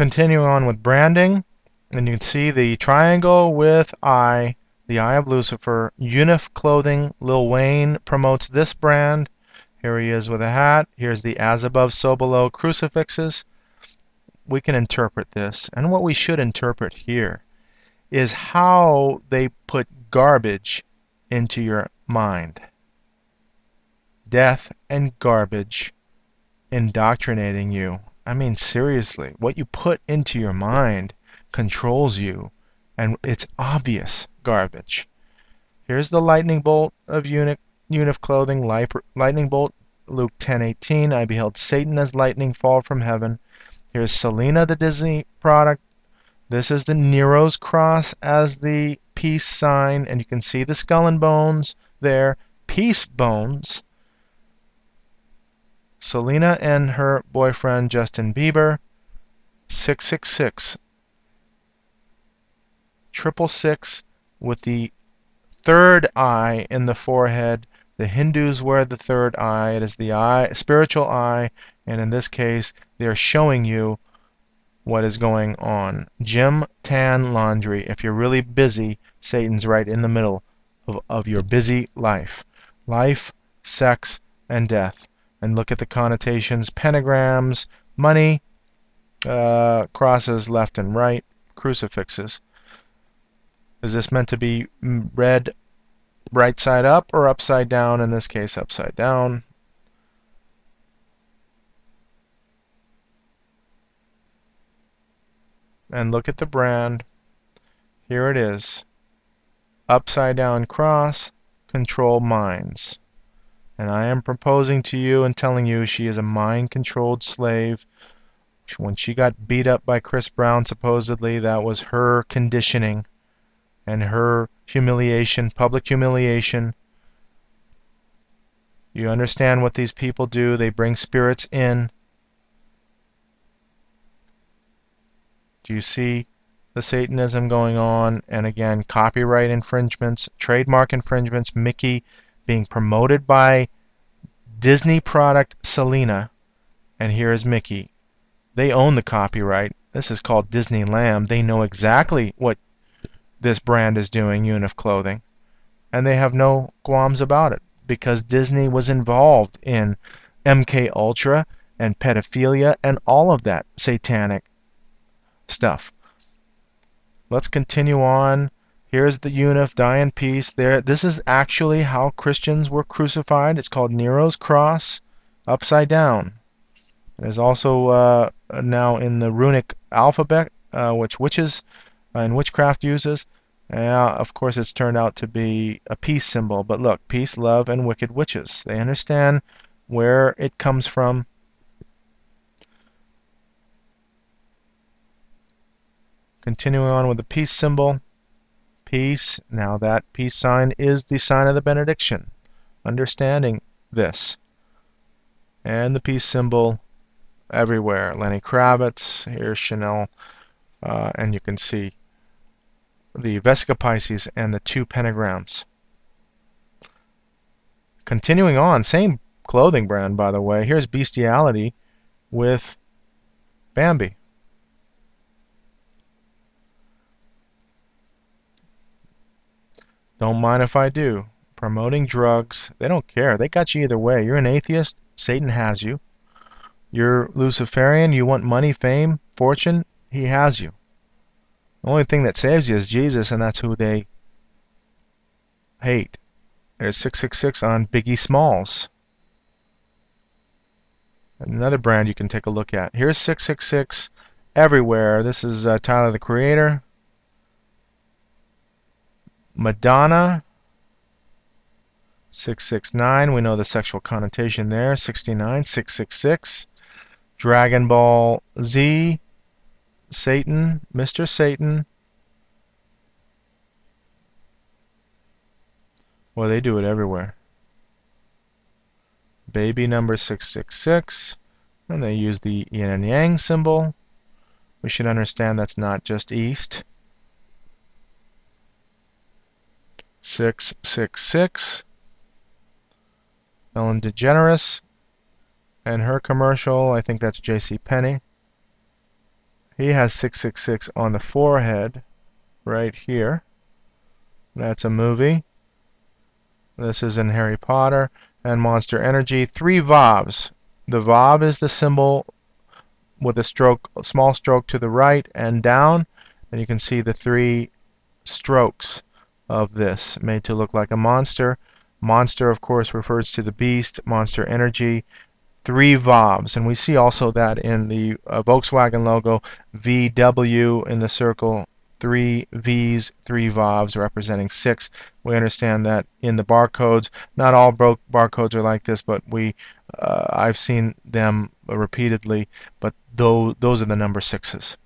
Continuing on with branding, and you can see the triangle with eye, the eye of Lucifer, Unif Clothing, Lil Wayne promotes this brand. Here he is with a hat. Here's the as above, so below crucifixes. We can interpret this, and what we should interpret here is how they put garbage into your mind. Death and garbage indoctrinating you. I mean, seriously, what you put into your mind controls you, and it's obvious garbage. Here's the lightning bolt of Unif, Unif clothing, lightning bolt, Luke 10:18. I beheld Satan as lightning fall from heaven. Here's Selena, the Disney product. This is the Nero's cross as the peace sign, and you can see the skull and bones there. Peace bones. Selena and her boyfriend Justin Bieber. 666. Triple six with the third eye in the forehead. The Hindus wear the third eye. It is the eye, spiritual eye, and in this case, they're showing you what is going on. Gym, tan, laundry. If you're really busy, Satan's right in the middle of, of your busy life. Life, sex, and death and look at the connotations pentagrams, money, uh, crosses left and right, crucifixes. Is this meant to be read right side up or upside down? In this case, upside down. And look at the brand. Here it is. Upside down cross, control minds. And I am proposing to you and telling you she is a mind-controlled slave. When she got beat up by Chris Brown, supposedly, that was her conditioning and her humiliation, public humiliation. You understand what these people do? They bring spirits in. Do you see the Satanism going on? And again, copyright infringements, trademark infringements, Mickey being promoted by Disney product Selena, and here is Mickey. They own the copyright. This is called Disney Lamb. They know exactly what this brand is doing, Unif Clothing, and they have no qualms about it because Disney was involved in MK Ultra and pedophilia and all of that satanic stuff. Let's continue on Here's the Unif, die in peace. There, this is actually how Christians were crucified. It's called Nero's cross, upside down. It is also uh, now in the runic alphabet, uh, which witches uh, and witchcraft uses. Of course, it's turned out to be a peace symbol. But look, peace, love, and wicked witches. They understand where it comes from. Continuing on with the peace symbol peace. Now that peace sign is the sign of the benediction. Understanding this. And the peace symbol everywhere. Lenny Kravitz, here's Chanel, uh, and you can see the Vesica Pisces and the two pentagrams. Continuing on, same clothing brand by the way. Here's Bestiality with Bambi. Don't mind if I do. Promoting drugs. They don't care. They got you either way. You're an atheist. Satan has you. You're Luciferian. You want money, fame, fortune. He has you. The only thing that saves you is Jesus, and that's who they hate. There's 666 on Biggie Smalls. Another brand you can take a look at. Here's 666 everywhere. This is uh, Tyler the Creator. Madonna, 669, we know the sexual connotation there. 69, 666. Dragon Ball Z, Satan, Mr. Satan. Well, they do it everywhere. Baby number 666. And they use the yin and yang symbol. We should understand that's not just east. 666. Ellen DeGeneres and her commercial, I think that's J.C. Penney. He has 666 on the forehead right here. That's a movie. This is in Harry Potter and Monster Energy. Three Vavs. The Vav is the symbol with a stroke, small stroke to the right and down. And you can see the three strokes of this made to look like a monster. Monster, of course, refers to the beast. Monster Energy, three Vavs. And we see also that in the uh, Volkswagen logo, VW in the circle, three V's, three Vavs representing six. We understand that in the barcodes, not all barcodes are like this, but we uh, I've seen them repeatedly, but those, those are the number sixes.